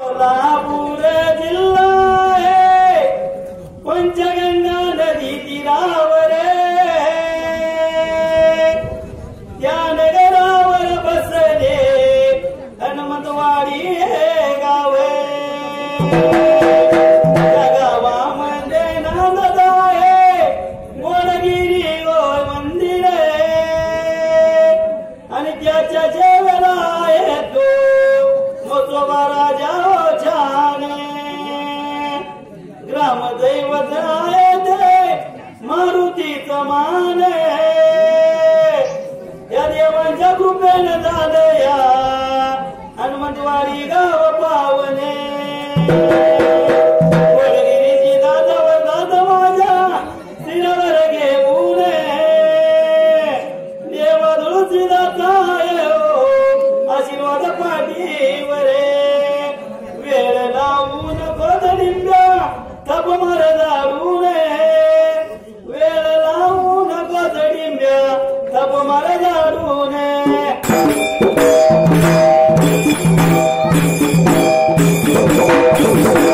La Maria. Yo, yo, yo.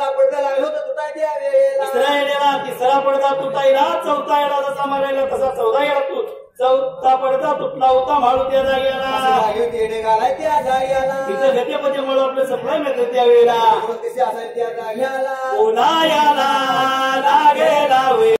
तिसरा पडदा तुता येणार चौथा येणार जसा मारायला तसा चौदा येणार तू. चौथा पडदा तुटला होता माळू त्या जागेला. तिथं गतीपती मुळे आपलं सप्लाय मिळतं त्यावेळेला कोणा याला लागेला